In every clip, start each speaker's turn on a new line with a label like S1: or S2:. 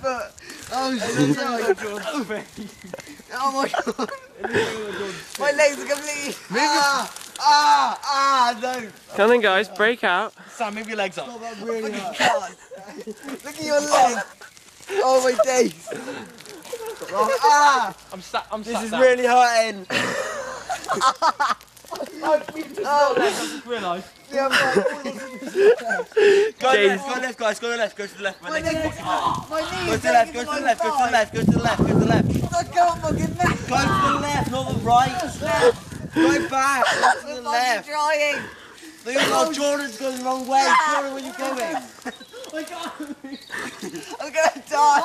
S1: foot. Oh shit! Oh my god! My legs are completely. Ah! Ah! Ah! No!
S2: Come on, guys, break out.
S3: Sam, move your legs up.
S1: Oh, that really hurt. Look at your legs. Oh my days. Ah!
S3: I'm sat. I'm
S1: This
S3: sat
S1: is
S3: down.
S1: really hurting.
S3: Oh, I just realised.
S1: Yeah, I'm like, oh, this is-
S4: Go
S2: James.
S4: left, go left, guys, go to the left, go to the left. My leg is fucking left.
S1: My
S4: legs
S1: legs. My knees.
S4: Go Go to the left, go to the left, go to the left, go to the left, go to the left.
S1: I can't fucking move.
S4: Go to the left, not the right. Go back, go to the left.
S1: trying.
S4: Look at oh, Jordan's going the wrong way. Jordan, where are you going?
S1: I'm gonna die.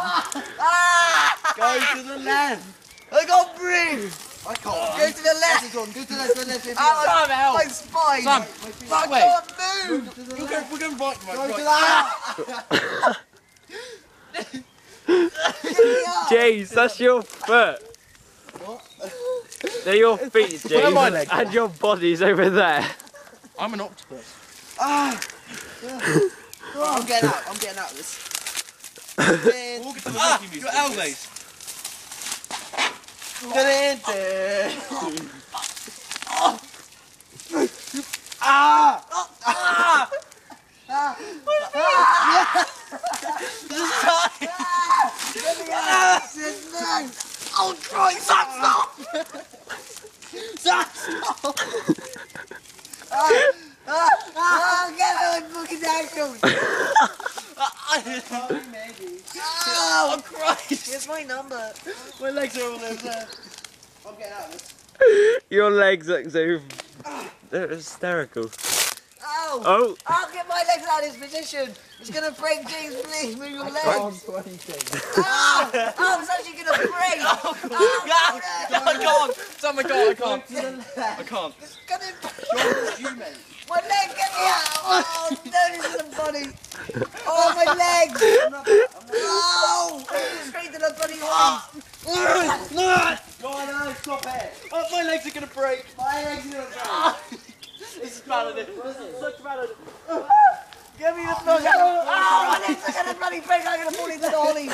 S1: Ah!
S4: Go to the left.
S1: I can't breathe. I can't. Go to the left.
S4: Go to the left, go to the left.
S1: Go Ow,
S3: Sam, help.
S1: my spine.
S3: Sam,
S1: I
S3: way.
S1: can't move.
S4: We're going, we're going right, right, right.
S1: to that. Get me up.
S2: James, that's your foot. They're your feet, James.
S3: my legs?
S2: And your body's over there.
S3: I'm an octopus.
S1: Ah. I'm getting out. I'm getting out of this. Dun,
S4: Walk into the ah, your elbows.
S1: dun, dun. Ah! Ah! Ah! Get me out of this, no. Oh, Christ, Sam, stop! Sam, stop! Ah, ah, ah, get my fucking ankles! Oh,
S4: Christ.
S1: Here's my number.
S4: My legs are all over there.
S1: I'm getting out of this.
S2: Your legs look so. They're hysterical.
S1: Ow!
S2: Oh,
S1: I'll get my legs out of this position. It's gonna break, James. Please move your legs. Ah! Oh, it's actually gonna break. Oh,
S3: I can't. Sam, I can't. I can't.
S1: to the left.
S3: I can't.
S1: It's gonna. My leg, get me out! Oh no, this isn't funny. Oh my legs! Oh! Straight to the bloody heart.
S4: Go on, Alex, stop it.
S3: Oh, my legs are gonna break.
S1: My legs are gonna break.
S3: This is bad at it. Such bad at it.
S1: Give me the fuck out. Oh, my legs are gonna bloody break. I'm gonna fall into the holly.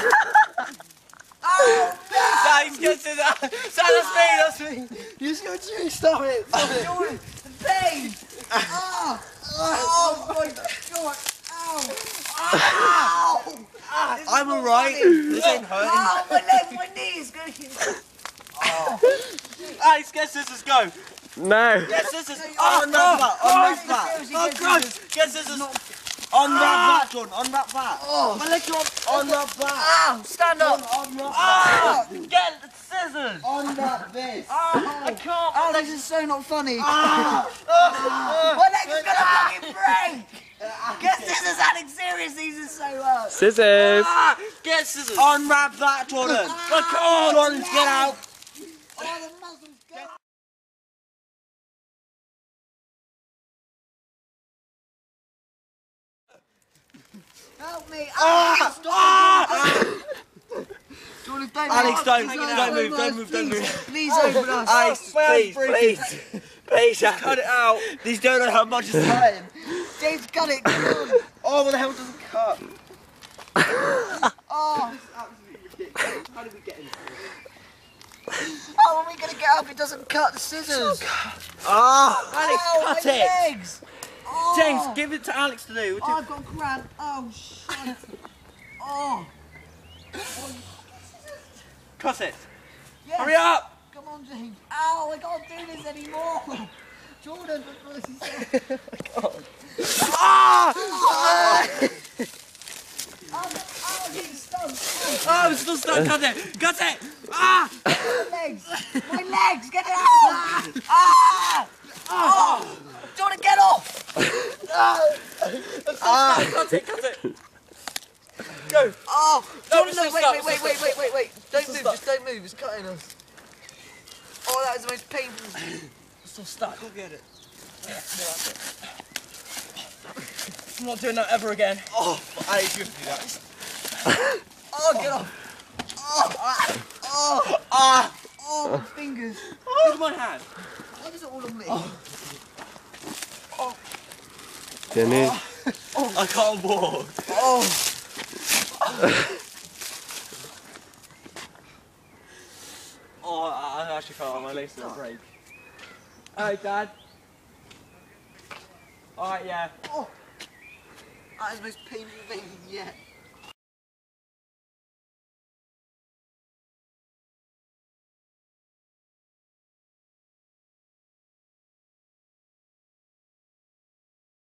S1: Oh no!
S3: James, get to that. Sam, that's me. That's me.
S1: You just got to stop it. Stop it. Jordan, the pain. Ah! Oh my god! Ow! Ah. Ah! Ow! This is
S4: I'm alright.
S1: funny.
S4: This ain't hurting.
S1: Oh, my legs, my knees. Go.
S4: Alex, get scissors, go.
S2: no.
S4: Get scissors.
S1: Oh,
S4: unwrap that, unwrap
S1: oh,
S4: that.
S1: seriously,
S4: Oh,
S1: get
S4: Christ. Get scissors. Unwrap that, John. Unwrap that.
S1: Oh.
S4: My legs are Unwrap that.
S1: Ow! Stand up.
S4: Unwrap
S1: Ah!
S3: Get the scissors.
S4: Unwrap this.
S3: I can't.
S1: Oh, this is so not funny.
S4: Ah.
S1: My leg is gonna fucking break. Get scissors, Alex. Seriously, this is so hurt.
S2: Scissors.
S3: Ah, get scissors.
S4: Unwrap that, Jordan.
S3: I can't.
S4: Jordan, get out.
S1: Oh, Help me! Ah! Stop! Jordan, don't
S4: Alex, don't,
S1: Please,
S4: don't move, don't
S1: us,
S4: move, don't move.
S1: Please open us.
S4: Alex,
S3: my
S4: please,
S3: hand's
S4: please, please, cut it out. These don't know how much it's hurting.
S1: James, cut it. Come on.
S4: Oh, what the hell doesn't cut?
S1: Oh, this is absolutely ridiculous.
S4: How did we get in?
S1: how are we gonna get up? It doesn't cut the scissors.
S4: Ah, Alex,
S1: oh,
S4: cut
S1: my
S4: it.
S1: legs. Oh.
S4: James, give it to Alex to do.
S1: Oh, I've got a cramp. Oh, shit. Oh.
S4: Cut it.
S1: Yes.
S4: Hurry up.
S1: Come on, James. Ow, I can't do this anymore. Jordan, for mercy's sake.
S4: Ah!
S1: Oh, oh, getting stung. Oh,
S4: Oh, I'm still stuck. Cut it. Cut it. Ah!
S1: my legs. My legs. Get it out. Ah. Oh. Jordan, get off.
S4: Cut it. Cut it. Go.
S1: Oh.
S4: No, it's
S1: no, wait, wait, wait, wait, wait, wait, wait. Don't move. Just don't move. It's cutting us. Oh, that is the most painful.
S4: Still stuck. Go get it. I'm not doing that ever again. Oh, have to do that.
S1: Oh, get off. Oh, ah, oh,
S4: Ah!
S1: oh, my fingers.
S4: Look at my hand.
S1: Why is it all on me?
S2: Jenny. Oh. Oh.
S4: I can't walk.
S1: Oh.
S3: oh, I actually can't. My legs are break. Alright, Dad. Alright, yeah.
S1: Oh. That is the most painful thing yet.